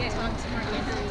Yeah.